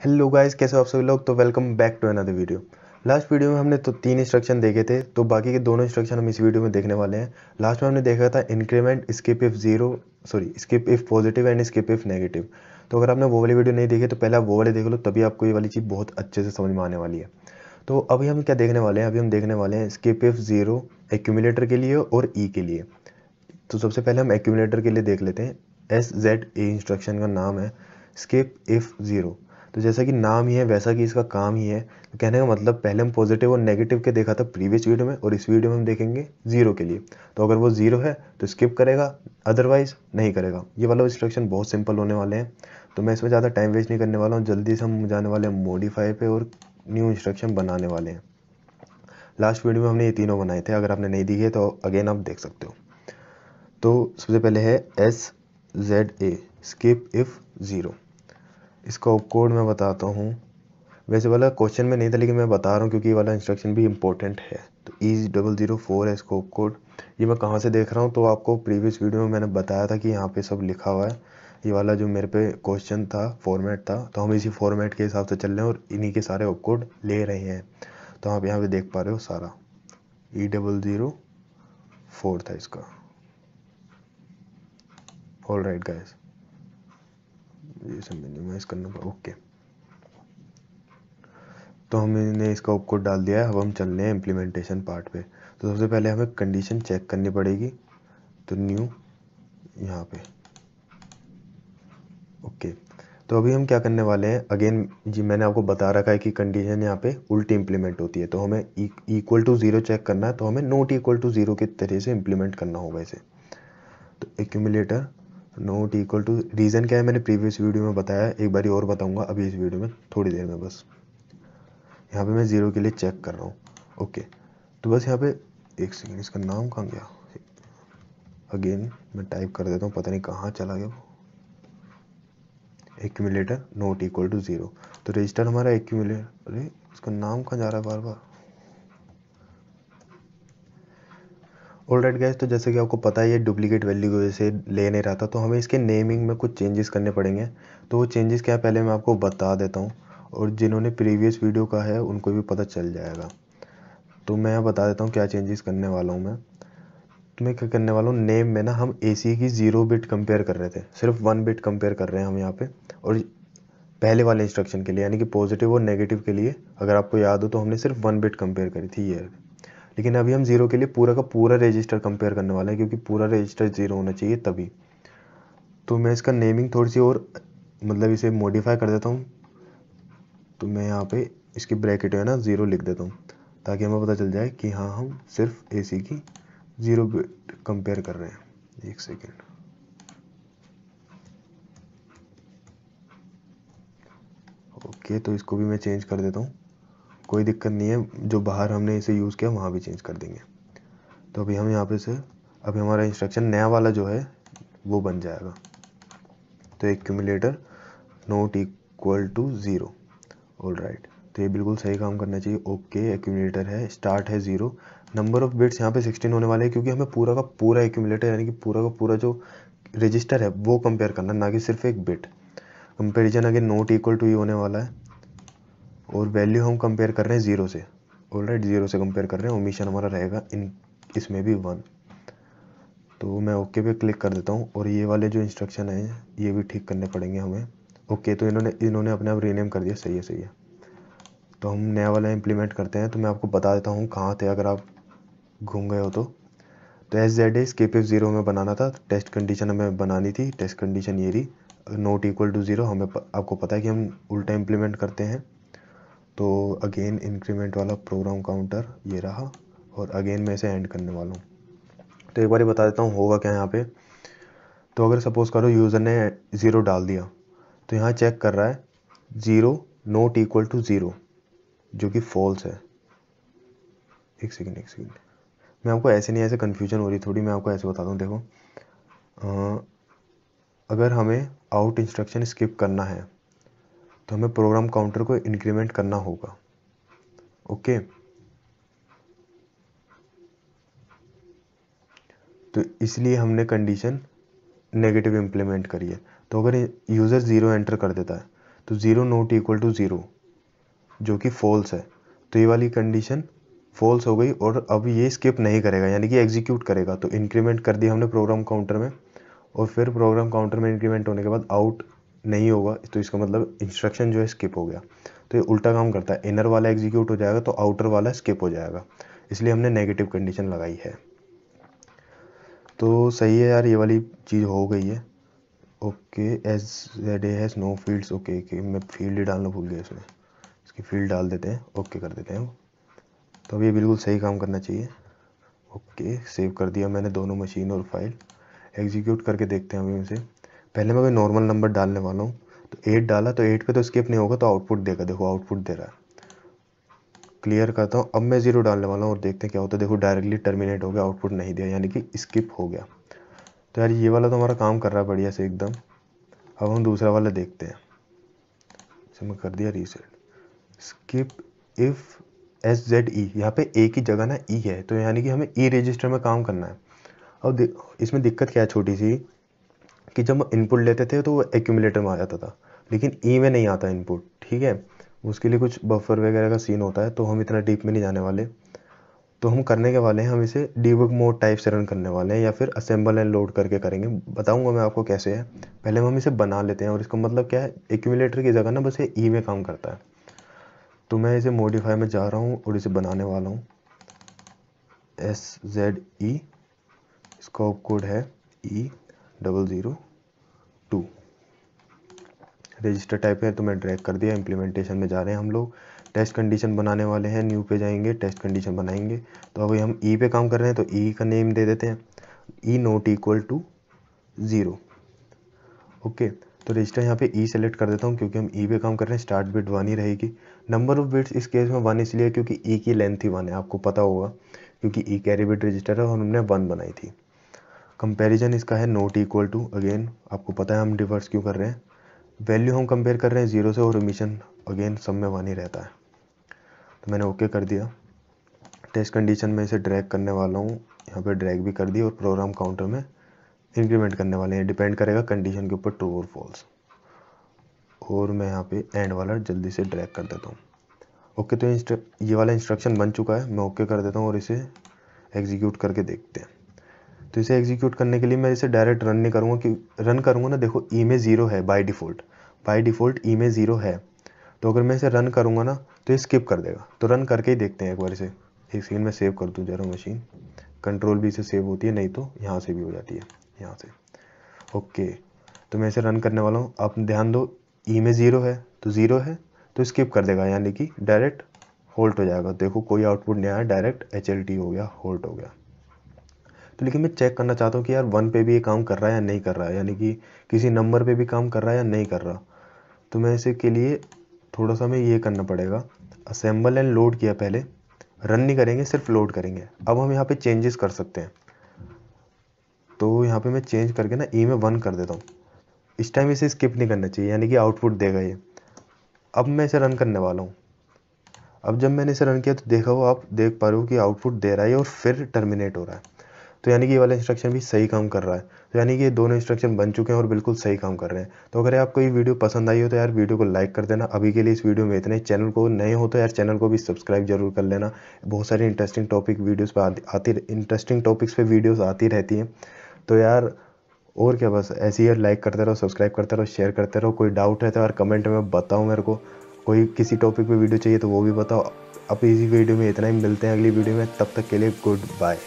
Hello guys कैसे हो आप सभी लोग? तो welcome back to another video last video में हमने तो तीन इंस्ट्रक्शन देखे थे तो बाकी के दोनों इंस्ट्रक्शन हम इस वीडियो में देखने वाले हैं. लास्ट में हमने देखा था increment skip if zero sorry skip if positive and skip if negative तो अगर आपने वो वाली वीडियो नहीं देखी तो पहले आप वो वाले देख लो, तभी आपको ये वाली चीज़ बहुत अच्छे से समझ में आने वाली है. तो अभी हम क्या देखने वाले हैं? अभी हम देखने वाले हैं स्किप इफ़ ज़ीरो एक्यूमुलेटर के लिए और ई e के लिए. तो सबसे पहले हम एक्यूमुलेटर के लिए देख लेते हैं. एस जेड ए इंस्ट्रक्शन का नाम है स्किप इफ़ ज़ीरो तो जैसा कि नाम ही है, वैसा कि इसका काम ही है। तो कहने का मतलब पहले हम पॉजिटिव और नेगेटिव के देखा था प्रीवियस वीडियो में और इस वीडियो में हम देखेंगे ज़ीरो के लिए। तो अगर वो ज़ीरो है तो स्किप करेगा अदरवाइज़ नहीं करेगा। ये वाला इंस्ट्रक्शन बहुत सिंपल होने वाले हैं। तो मैं इसमें ज़्यादा टाइम वेस्ट नहीं करने वाला हूँ, जल्दी से हम जाने वाले हैं मोडिफाई पे और न्यू इंस्ट्रक्शन बनाने वाले हैं। लास्ट वीडियो में हमने ये तीनों बनाए थे, अगर आपने नहीं दिखे तो अगेन आप देख सकते हो। तो सबसे पहले है S Z A skip if zero इसका कोड मैं बताता हूँ। वैसे वाला क्वेश्चन में नहीं था, लेकिन मैं बता रहा हूँ, क्योंकि ये वाला इंस्ट्रक्शन भी इंपॉर्टेंट है। तो ई डबल ज़ीरो फोर है स्कोप कोड ये मैं कहाँ से देख रहा हूँ? तो आपको प्रीवियस वीडियो में मैंने बताया था कि यहाँ पे सब लिखा हुआ है। ये वाला जो मेरे पे क्वेश्चन था फॉर्मेट था तो हम इसी फॉर्मेट के हिसाब से चल रहे हैं और इन्हीं के सारे कोड ले रहे हैं। तो आप यहाँ पर देख पा रहे हो सारा। ई डबल ज़ीरो फोर था इसका। ऑल राइट गाइस ये सब मिनिमाइज करना ओके तो हमने इसका कोड डाल दिया है। अब हम चल रहे हैं इम्प्लीमेंटेशन पार्ट पे। तो सबसे पहले हमें कंडीशन चेक करनी पड़ेगी। तो न्यू यहाँ पे। ओके तो अभी हम क्या करने वाले हैं? अगेन जी मैंने आपको बता रखा है कि कंडीशन यहाँ पे उल्टी इंप्लीमेंट होती है। तो हमें इक्वल टू ज़ीरो चेक करना है। तो हमें नोट इक्वल टू ज़ीरो के तरह से इम्प्लीमेंट करना होगा इसे। तो accumulator not equal to reason क्या है मैंने प्रीवियस वीडियो में बताया एक बारी और बताऊँगा, अभी इस वीडियो में थोड़ी देर में बस। यहाँ पे मैं ज़ीरो के लिए चेक कर रहा हूँ। ओके तो बस यहाँ पे एक सेकेंड इसका नाम कहाँ गया? अगेन मैं टाइप कर देता हूँ, पता नहीं कहाँ चला गया वो। Accumulator not equal to zero तो रजिस्टर हमारा एक्यूमुलेटर अरे, इसका नाम कहाँ जा रहा है बार बार? ऑल राइट गैस तो जैसे कि आपको पता है ये डुप्लीकेट वैल्यू की वजह से ले नहीं रहा था तो हमें इसके नेमिंग में कुछ चेंजेस करने पड़ेंगे। तो वो चेंजेस क्या पहले मैं आपको बता देता हूँ, और जिन्होंने प्रीवियस वीडियो का है, उनको भी पता चल जाएगा। तो मैं बता देता हूँ क्या चेंजेस करने वाला हूँ मैं। तो मैं क्या करने वाला हूँ नेम में ना हम ए की ज़ीरो बिट कंपेयर कर रहे थे, सिर्फ़ वन बिट कंपेयर कर रहे हैं हम यहाँ पे, और पहले वाले इंस्ट्रक्शन के लिए, यानी कि पॉजिटिव और नेगेटिव के लिए, अगर आपको याद हो तो हमने सिर्फ़ वन बिट कंपेयर करी थी ये। लेकिन अभी हम ज़ीरो के लिए पूरा का पूरा रजिस्टर कंपेयर करने वाले हैं, क्योंकि पूरा रजिस्टर ज़ीरो होना चाहिए तभी। तो मैं इसका नेमिंग थोड़ी सी और मतलब इसे मॉडिफाई कर देता हूँ। तो मैं यहाँ पे इसकी ब्रैकेट है ना ज़ीरो लिख देता हूँ, ताकि हमें पता चल जाए कि हाँ हम सिर्फ़ एसी की ज़ीरो कंपेयर कर रहे हैं। एक सेकेंड ओके तो इसको भी मैं चेंज कर देता हूँ। कोई दिक्कत नहीं है, जो बाहर हमने इसे यूज़ किया, वहाँ भी चेंज कर देंगे। तो अभी हम यहाँ पे से, अभी हमारा इंस्ट्रक्शन नया वाला जो है, वो बन जाएगा। तो accumulator not equal to zero all right तो ये बिल्कुल सही काम करना चाहिए। ओके एक्यूमुलेटर है स्टार्ट है ज़ीरो नंबर ऑफ़ बिट्स यहाँ पे सिक्सटीन होने वाले हैं, क्योंकि हमें पूरा का पूरा एक्यूमुलेटर यानी कि पूरा का पूरा जो रजिस्टर है, वो कंपेयर करना ना कि सिर्फ़ एक बिट कंपेरिजन अगर नोट इक्वल टू ही होने वाला है। और वैल्यू हम कंपेयर कर रहे हैं ज़ीरो से। ऑल राइट ज़ीरो से कंपेयर कर रहे हैं ओमिशन हमारा रहेगा इन इसमें भी वन तो मैं ओके पे क्लिक कर देता हूँ और ये वाले जो इंस्ट्रक्शन हैं, ये भी ठीक करने पड़ेंगे हमें। ओके तो इन्होंने इन्होंने अपने आप रीनेम कर दिया, सही है सही है। तो हम नया वाला इम्प्लीमेंट करते हैं तो मैं आपको बता देता हूँ कहाँ थे अगर आप घूम गए हो तो। तो S Z A skip if zero में बनाना था टेस्ट कंडीशन हमें बनानी थी टेस्ट कंडीशन ये रही नोट इक्वल टू ज़ीरो हमें आपको पता है कि हम उल्टा इम्प्लीमेंट करते हैं। तो अगेन इंक्रीमेंट वाला प्रोग्राम काउंटर ये रहा और अगेन मैं इसे एंड करने वाला हूँ। तो एक बार बता देता हूँ होगा क्या यहाँ पे। तो अगर सपोज़ करो यूज़र ने ज़ीरो डाल दिया तो यहाँ चेक कर रहा है zero not equal to zero जो कि फॉल्स है। एक सेकेंड एक सेकेंड मैं आपको ऐसे नहीं ऐसे कन्फ्यूज़न हो रही थोड़ी मैं आपको ऐसे बताता हूँ देखो। आ, अगर हमें आउट इंस्ट्रक्शन स्किप करना है तो हमें प्रोग्राम काउंटर को इंक्रीमेंट करना होगा। ओके तो इसलिए हमने कंडीशन नेगेटिव इम्प्लीमेंट करी है। तो अगर यूज़र ज़ीरो एंटर कर देता है तो zero not equal to zero जो कि फॉल्स है। तो ये वाली कंडीशन फॉल्स हो गई और अब ये स्किप नहीं करेगा, यानी कि एग्जीक्यूट करेगा। तो इंक्रीमेंट कर दिया हमने प्रोग्राम काउंटर में और फिर प्रोग्राम काउंटर में इंक्रीमेंट होने के बाद आउट नहीं होगा तो इसका मतलब इंस्ट्रक्शन जो है स्किप हो गया। तो ये उल्टा काम करता है। इनर वाला एग्जीक्यूट हो जाएगा तो आउटर वाला स्किप हो जाएगा। इसलिए हमने नेगेटिव कंडीशन लगाई है। तो सही है यार, ये वाली चीज़ हो गई है। Okay as Z A has no fields okay okay मैं फ़ील्ड ही डालना भूल गया इसमें। इसकी फ़ील्ड डाल देते हैं। ओके कर देते हैं तो अब ये बिल्कुल सही काम करना चाहिए। ओके सेव कर दिया मैंने दोनों मशीन और फ़ाइल एग्जीक्यूट करके देखते हैं अभी इसे पहले मैं कोई नॉर्मल नंबर डालने वाला हूँ तो एट डाला तो एट पे तो स्किप नहीं होगा तो आउटपुट देगा, देखो आउटपुट दे रहा है। क्लियर करता हूँ, अब मैं ज़ीरो डालने वाला हूँ और देखते हैं क्या होता है। देखो डायरेक्टली टर्मिनेट हो गया आउटपुट नहीं दिया, यानी कि स्किप हो गया। तो यार ये वाला तो हमारा काम कर रहा है बढ़िया से एकदम। अब हम दूसरा वाला देखते हैं। इसे मैं कर दिया reset skip if S Z E यहाँ पे ए की जगह ना ई e है तो यानी कि हमें ई e रजिस्टर में काम करना है। अब इसमें दिक्कत क्या है छोटी सी? कि जब हम इनपुट लेते थे तो वो एक्यूमुलेटर में आ जाता था। लेकिन ई e में नहीं आता इनपुट ठीक है? उसके लिए कुछ बफर वगैरह का सीन होता है तो हम इतना डीप में नहीं जाने वाले। तो हम करने के वाले हैं, हम इसे डीबग मोड टाइप से रन करने वाले हैं, या फिर असेंबल एंड लोड करके करेंगे। बताऊँगा मैं आपको कैसे है। पहले हम इसे बना लेते हैं, और इसका मतलब क्या है? एक्यूमुलेटर की जगह ना बस ये ई में काम करता है। तो मैं इसे मॉडिफाई में जा रहा हूँ, और इसे बनाने वाला हूँ। एस जेड ई इसका कोड है E double zero two. Register type है तो मैं ड्रैग कर दिया इम्प्लीमेंटेशन में जा रहे हैं हम लोग। टेस्ट कंडीशन बनाने वाले हैं न्यू पे जाएँगे टेस्ट कंडीशन बनाएँगे। तो अभी हम ई e पे काम कर रहे हैं तो ई e का नेम दे देते हैं। E not equal to zero okay तो रजिस्टर यहाँ पे ई e सेलेक्ट कर देता हूँ, क्योंकि हम ई e पे काम कर रहे हैं स्टार्ट बिट वन ही रहेगी। नंबर ऑफ़ बिट्स इस केस में वन इसलिए क्योंकि ई e की लेंथ ही वन है, आपको पता होगा। क्योंकि ई कैरी बिट रजिस्टर है और हमने वन बनाई थी। कंपैरिजन इसका है नोट इक्वल टू अगेन आपको पता है हम डिवर्स क्यों कर रहे हैं। वैल्यू हम कंपेयर कर रहे हैं ज़ीरो से और रिमिशन अगेन सब में वन ही रहता है। तो मैंने ओके कर दिया। टेस्ट कंडीशन में इसे ड्रैग करने वाला हूँ। यहाँ पे ड्रैग भी कर दिया और प्रोग्राम काउंटर में इंक्रीमेंट करने वाले हैं। डिपेंड करेगा कंडीशन के ऊपर ट्रू और फॉल्स और मैं यहाँ पे एंड वाला जल्दी से ड्रैग कर देता हूँ। ओके तो ये वाला इंस्ट्रक्शन बन चुका है। मैं ओके कर देता हूँ और इसे एग्जीक्यूट करके देखते हैं। तो इसे एग्जीक्यूट करने के लिए मैं इसे डायरेक्ट रन नहीं करूँगा कि रन करूँगा ना, देखो ई में ज़ीरो है by default by default E में ज़ीरो है। तो अगर मैं इसे रन करूँगा ना तो ये स्किप कर देगा। तो रन करके ही देखते हैं एक बार इसे। एक सेकेंड में सेव कर दूँ, जरा मशीन कंट्रोल भी इसे सेव होती है, नहीं तो यहाँ से भी हो जाती है। यहाँ से। ओके तो मैं इसे रन करने वाला हूँ। आप ध्यान दो ई में ज़ीरो है तो ज़ीरो है तो स्किप कर देगा। यानी कि डायरेक्ट होल्ट हो जाएगा। देखो, कोई आउटपुट नहीं आया डायरेक्ट एच हो गया होल्ट हो गया। तो लेकिन मैं चेक करना चाहता हूँ कि यार वन पे भी ये काम कर रहा है या नहीं कर रहा है? यानी कि किसी नंबर पे भी काम कर रहा है या नहीं कर रहा? तो मैं इसे के लिए थोड़ा सा मैं ये करना पड़ेगा। असेंबल एंड लोड किया पहले। रन नहीं करेंगे, सिर्फ़ लोड करेंगे। अब हम यहाँ पे चेंजेस कर सकते हैं। तो यहाँ पे मैं चेंज करके ना ई में वन कर देता हूँ। इस टाइम इसे स्किप नहीं करना चाहिए, यानी कि आउटपुट देगा ये। अब मैं इसे रन करने वाला हूँ। अब जब मैंने इसे रन किया तो देखा हो आप देख पा रहे हो कि आउटपुट दे रहा है और फिर टर्मिनेट हो रहा है। तो यानी कि ये वाला इंस्ट्रक्शन भी सही काम कर रहा है। तो यानी कि ये दोनों इंस्ट्रक्शन बन चुके हैं और बिल्कुल सही काम कर रहे हैं। तो अगर आपको ये वीडियो पसंद आई हो तो यार वीडियो को लाइक कर देना। अभी के लिए इस वीडियो में इतने चैनल को नए हो तो यार चैनल को भी सब्सक्राइब ज़रूर कर लेना। बहुत सारी इंटरेस्टिंग टॉपिक वीडियोज़ पर आती इंटरेस्टिंग टॉपिक्स पर वीडियोज़ आती रहती हैं। तो यार, और क्या बस, ऐसे ही लाइक करते रहो सब्सक्राइब करते रहो शेयर करते रहो। कोई डाउट है तो यार कमेंट में बताओ मेरे को। कोई किसी टॉपिक पे वीडियो चाहिए तो वो भी बताओ। अब इसी वीडियो में इतना ही। मिलते हैं अगली वीडियो में। तब तक के लिए गुड बाय